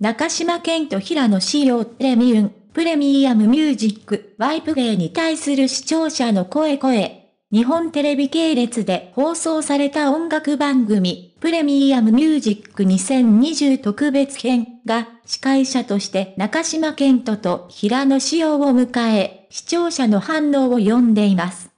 中島健と平野志陽プレミウン、プレミアムミュージック、ワイプゲーに対する視聴者の声声。日本テレビ系列で放送された音楽番組、プレミアムミュージック2020特別編が司会者として中島健人と平野志陽を迎え、視聴者の反応を呼んでいます。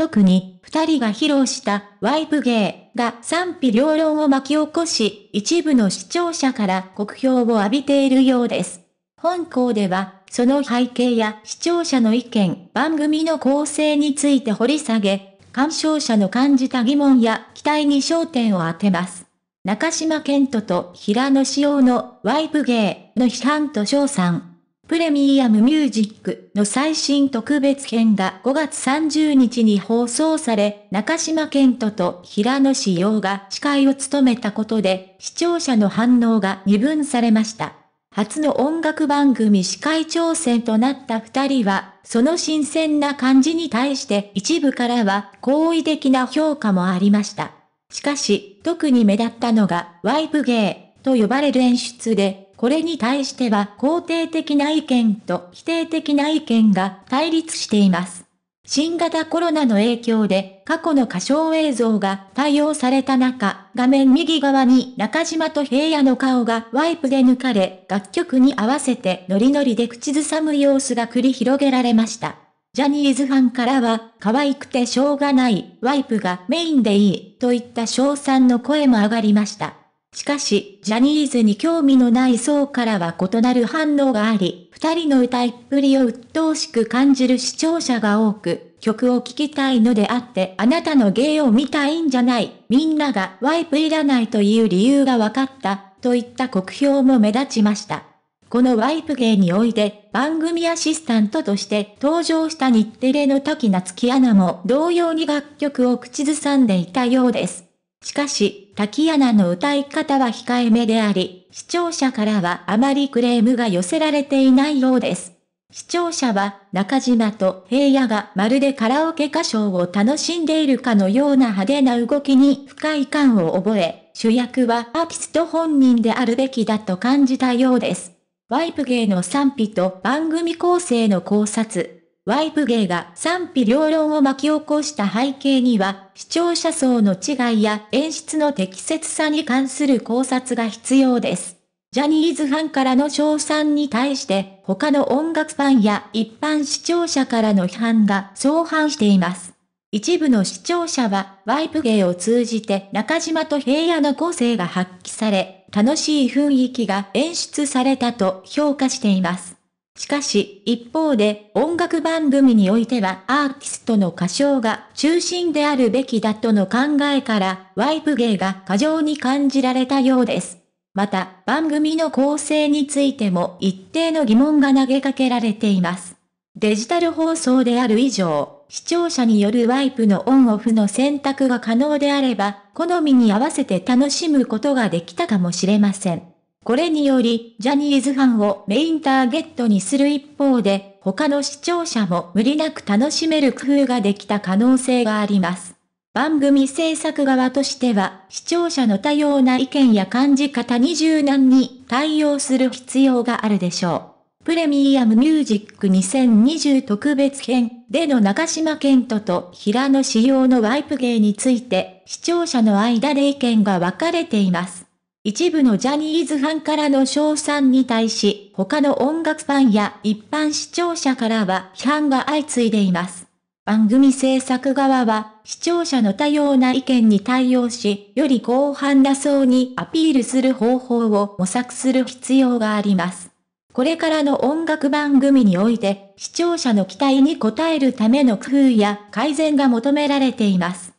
特に、二人が披露したワイプゲーが賛否両論を巻き起こし、一部の視聴者から酷評を浴びているようです。本校では、その背景や視聴者の意見、番組の構成について掘り下げ、鑑賞者の感じた疑問や期待に焦点を当てます。中島健人と平野志陽のワイプゲーの批判と称賛。プレミアムミュージックの最新特別編が5月30日に放送され、中島健人と平野志陽が司会を務めたことで、視聴者の反応が二分されました。初の音楽番組司会挑戦となった二人は、その新鮮な感じに対して一部からは好意的な評価もありました。しかし、特に目立ったのがワイプゲーと呼ばれる演出で、これに対しては肯定的な意見と否定的な意見が対立しています。新型コロナの影響で過去の歌唱映像が対応された中、画面右側に中島と平野の顔がワイプで抜かれ、楽曲に合わせてノリノリで口ずさむ様子が繰り広げられました。ジャニーズファンからは、可愛くてしょうがない、ワイプがメインでいい、といった賞賛の声も上がりました。しかし、ジャニーズに興味のない層からは異なる反応があり、二人の歌いっぷりを鬱陶しく感じる視聴者が多く、曲を聴きたいのであってあなたの芸を見たいんじゃない、みんながワイプいらないという理由が分かった、といった酷評も目立ちました。このワイプ芸において、番組アシスタントとして登場した日テレの時夏木アナも同様に楽曲を口ずさんでいたようです。しかし、滝アナの歌い方は控えめであり、視聴者からはあまりクレームが寄せられていないようです。視聴者は中島と平野がまるでカラオケ歌唱を楽しんでいるかのような派手な動きに不快感を覚え、主役はアーティスト本人であるべきだと感じたようです。ワイプ芸の賛否と番組構成の考察。ワイプ芸が賛否両論を巻き起こした背景には、視聴者層の違いや演出の適切さに関する考察が必要です。ジャニーズファンからの賞賛に対して、他の音楽ファンや一般視聴者からの批判が相反しています。一部の視聴者は、ワイプ芸を通じて中島と平野の個性が発揮され、楽しい雰囲気が演出されたと評価しています。しかし、一方で、音楽番組においてはアーティストの歌唱が中心であるべきだとの考えから、ワイプ芸が過剰に感じられたようです。また、番組の構成についても一定の疑問が投げかけられています。デジタル放送である以上、視聴者によるワイプのオンオフの選択が可能であれば、好みに合わせて楽しむことができたかもしれません。これにより、ジャニーズファンをメインターゲットにする一方で、他の視聴者も無理なく楽しめる工夫ができた可能性があります。番組制作側としては、視聴者の多様な意見や感じ方に柔軟に対応する必要があるでしょう。プレミアムミュージック2020特別編での中島健人と平野仕様のワイプ芸について、視聴者の間で意見が分かれています。一部のジャニーズファンからの賞賛に対し、他の音楽ファンや一般視聴者からは批判が相次いでいます。番組制作側は、視聴者の多様な意見に対応し、より広範な層にアピールする方法を模索する必要があります。これからの音楽番組において、視聴者の期待に応えるための工夫や改善が求められています。